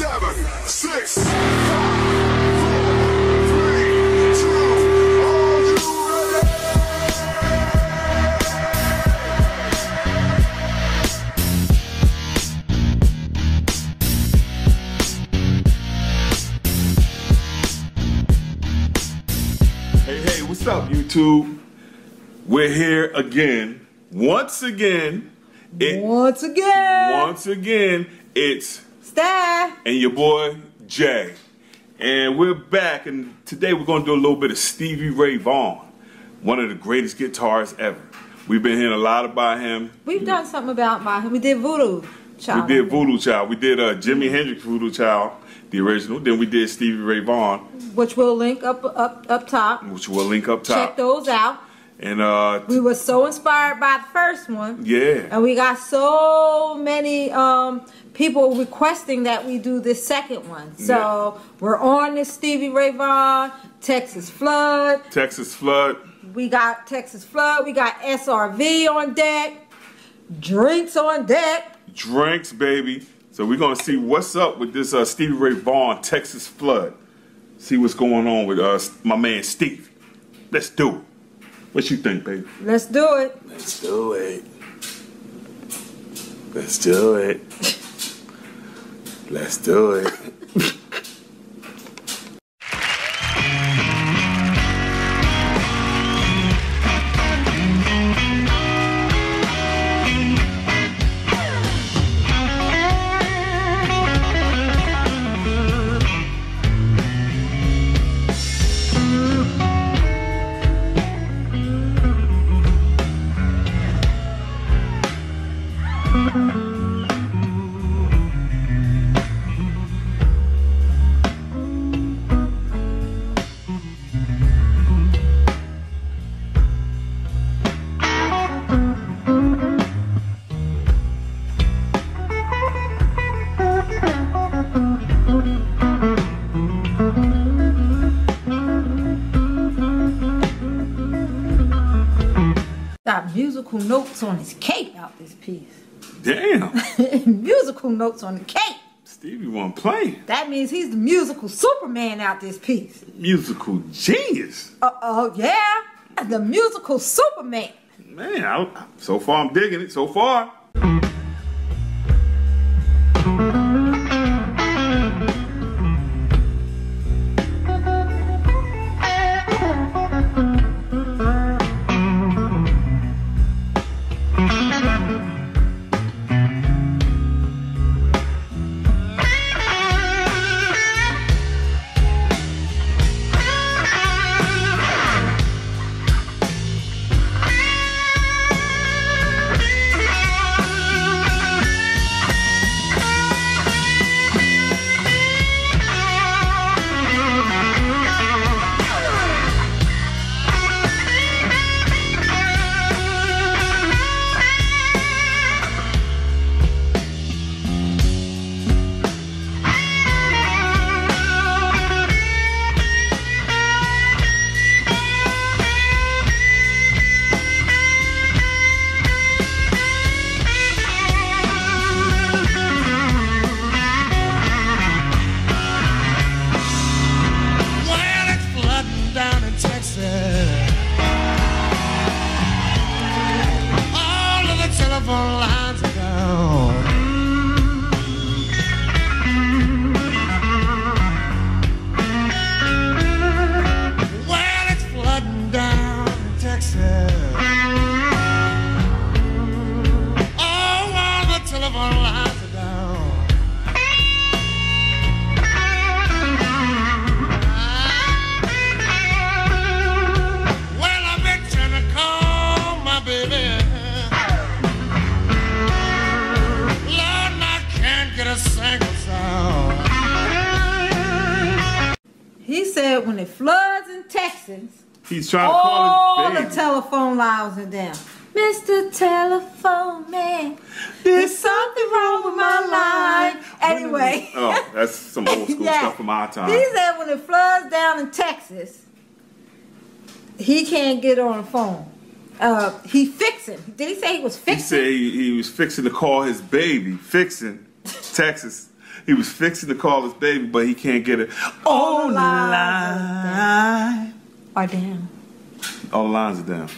seven, six, five, four, three, two, are? Hey, hey, what's up, YouTube? We're here again. Once again, it, Once again, once again, it's Star. and your boy Jay. And we're back, and today we're going to do a little bit of Stevie Ray Vaughan, one of the greatest guitarists ever. We've been hearing a lot about him. We've done something about my. We did Voodoo Child. We did Voodoo Child. We did uh, Jimi Hendrix Voodoo Child, the original. Then we did Stevie Ray Vaughan, which we'll link up up up top. which we'll link up top. Check those out. And uh, We were so inspired by the first one, yeah, and we got so many um, people requesting that we do this second one. So we're on this Stevie Ray Vaughan, Texas Flood. Texas Flood. We got Texas Flood. We got SRV on deck. Drinks on deck. drinks, baby. So we're gonna see what's up with this uh, Stevie Ray Vaughan Texas flood. See what's going on with uh, my man Steve. Let's do it. What you think, baby? Let's do it. Let's do it. Let's do it. Let's do it. Musical notes on his cape out this piece. Damn. musical notes on the cape. Stevie wasn't play. That means he's the musical Superman out this piece. Musical genius. Uh oh, yeah. The musical Superman. Man, I, so far I'm digging it. So far. Telephone lines are down. Floods in Texas, He's trying to call his baby. All the telephone lines are down. Mr. Telephone Man, there's something wrong with my line. Anyway. Oh, that's some old school Yeah. stuff from our time. He said when it floods down in Texas, he can't get on the phone. Uh, he fixing. Did he say he was fixing? He said he, he was fixing to call his baby, fixing Texas. He was fixing to call his baby, but he can't get it. All the line. Oh damn. All the lines are down.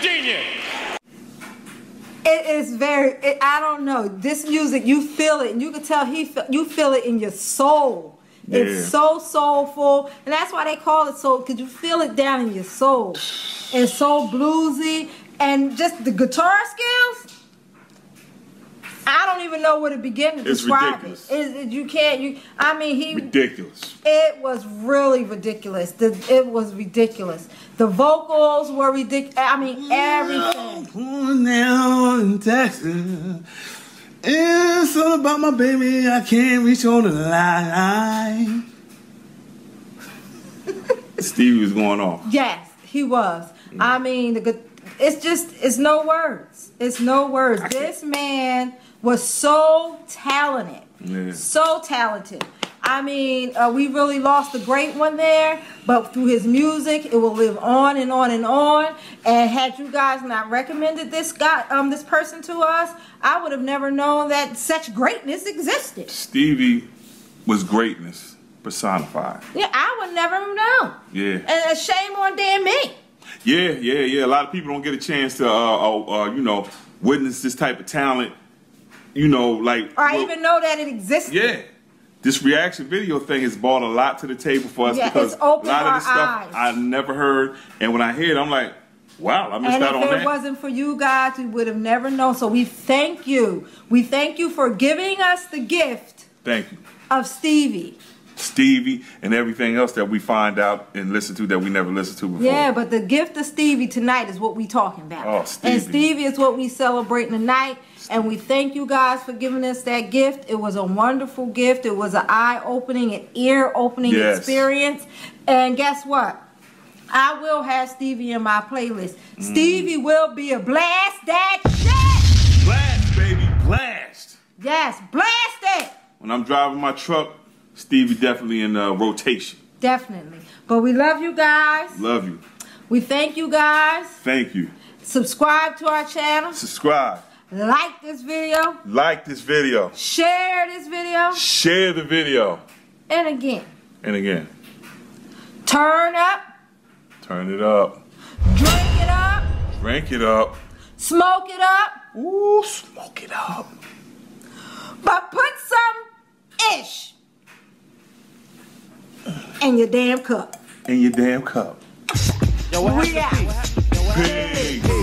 Steven is a musical genius. It is very. It, I don't know. This music, you feel it, and you can tell he. Feel, you feel it in your soul. Yeah. It's so soulful, and that's why they call it soul, because you feel it down in your soul. It's so bluesy, and just the guitar skills. I don't even know where to begin to It's describe ridiculous. it. It- it- You can't. You. I mean, he. Ridiculous. It was really ridiculous. The, it was ridiculous. The vocals were ridiculous. I mean, everything. Going down in Texas. It's all about my baby. I can't reach on the line. Stevie was going off. Yes, he was. I mean, the good. It's just. It's no words. It's no words. This man was so talented. Yeah. So talented. I mean, uh, we really lost a great one there, but through his music, it will live on and on and on. And had you guys not recommended this guy, um, this person to us, I would have never known that such greatness existed. Stevie was greatness personified. Yeah, I would never have known. Yeah. And a shame on damn me. Yeah, yeah, yeah. A lot of people don't get a chance to, uh, uh, uh, you know, witness this type of talent. You know, like. Or I well, even know that it exists. Yeah. This reaction video thing has brought a lot to the table for us Yeah, because it's a lot of the stuff. I never heard, and when I hear it, I'm like, wow, I missed And out if it wasn't for you guys, we would have never known. So we thank you. We thank you for giving us the gift Thank you, of Stevie. Stevie, and everything else that we find out and listen to that we never listened to before. Yeah, but the gift of Stevie tonight is what we talking about. Oh, Stevie. And Stevie is what we celebrating tonight. And we thank you guys for giving us that gift. It was a wonderful gift. It was an eye-opening an ear-opening Yes. experience. And guess what? I will have Stevie in my playlist. Mm. Stevie will be a blast that shit. blast, baby, blast. Yes, blast it. When I'm driving my truck, Stevie definitely in uh, rotation. Definitely. But we love you guys. Love you. We thank you guys. Thank you. Subscribe to our channel. Subscribe. Like this video. Like this video. Share this video. Share the video. And again, And again, turn up, turn it up. drink it up, Drink it up. smoke it up, Ooh, smoke it up. but put some ish in your damn cup. In your damn cup. Yo, what We out. Peace.